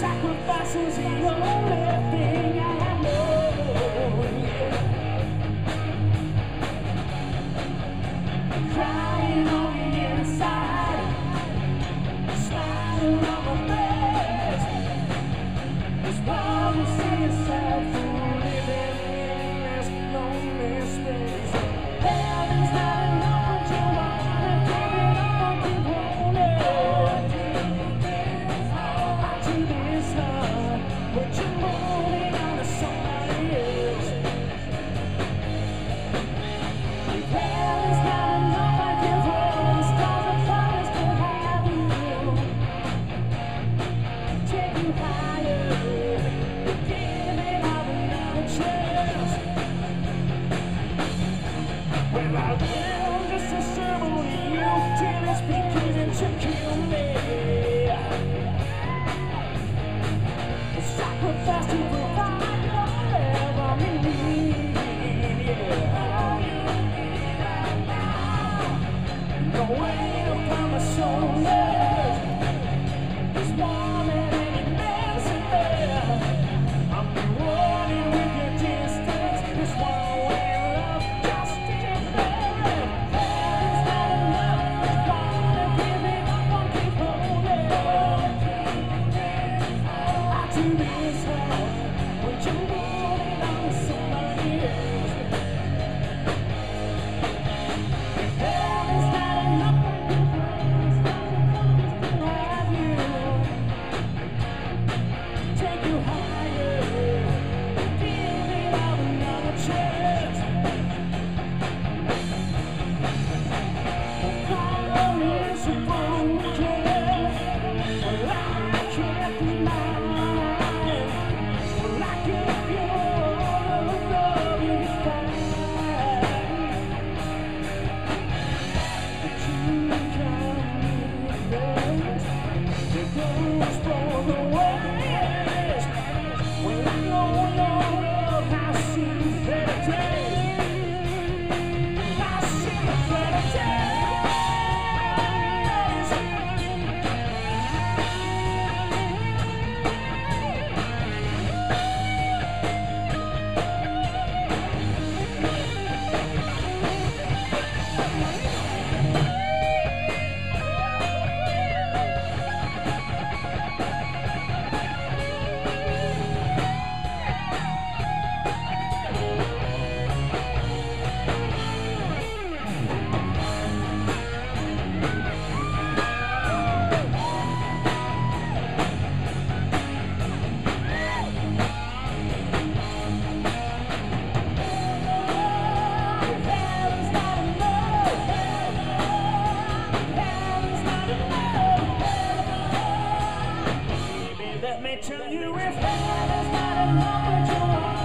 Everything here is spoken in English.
Sacrifices and all the thing I know. away. Let me tell you if heaven is not a number,